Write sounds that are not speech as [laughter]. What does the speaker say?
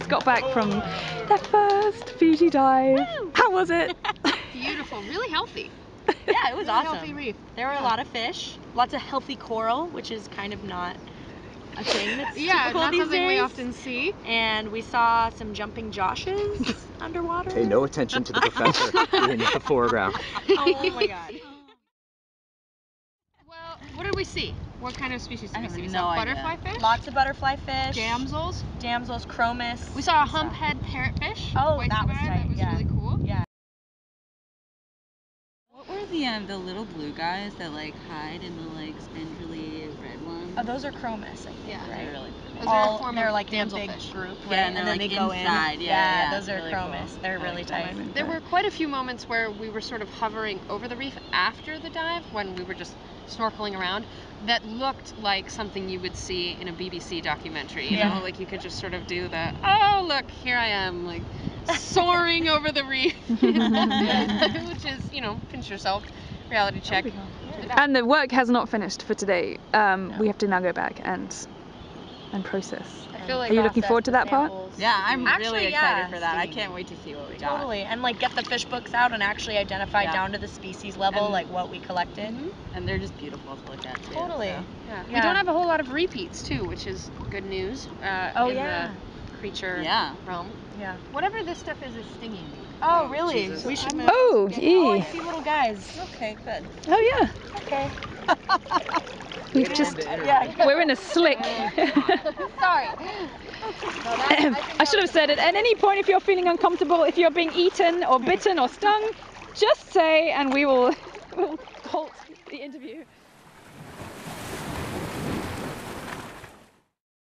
got back from their first Fiji dive. How was it? [laughs] Beautiful, really healthy. [laughs] Yeah, it was Really awesome. healthy reef. There were a lot of fish, lots of healthy coral, which is kind of not a thing that's [laughs] Yeah, typical not these something we often see. And we saw some jumping Joshes underwater. Pay no attention to the professor in the foreground. Oh my god. Well, what did we see? What kind of species did I we have see? We no saw idea. butterfly fish, Lots of butterfly fish. damsels. Damsels, chromis. We saw a humphead parrotfish. Oh, White that was Savannah. tight, That was yeah. really cool. What were the um, the little blue guys that like hide in the like spindly red ones? Oh, those are chromis, I think, Yeah. They're right? really pretty. Those are a All, form they're like in a damselfish. big group, Yeah, right? and then like, they go inside. in. Yeah, yeah, those are really cool. chromis. They're I really like tight. There were quite a few moments where we were sort of hovering over the reef after the dive when we were just snorkeling around that looked like something you would see in a BBC documentary. You Yeah. know, like you could just sort of do the, oh, look, here I am, like soaring over the reef. [laughs] [laughs] Which is, you know, pinch yourself, reality check. And the work has not finished for today. Um, No. We have to now go back and and process. I feel like Are you looking forward to the that part? Yeah, I'm Actually, really yeah, excited for that. I can't wait to see what we got. Totally, and like get the fish books out and actually identify Yeah. down to the species level, And- like what we collected. And they're just beautiful to look at too. Totally. so. Yeah. We don't have a whole lot of repeats too, which is good news. Uh, Oh, in yeah. the creature Yeah. realm. Yeah. Whatever this stuff is is stinging. Oh, really? Jesus. We should. I'm move. Oh, Oh, I see little guys. Okay, good. Oh yeah. Okay. We've just we're in a slick. [laughs] Sorry. [clears throat] I should have said it. at any point if you're feeling uncomfortable, if you're being eaten or bitten or stung, just say and we will we'll halt the interview.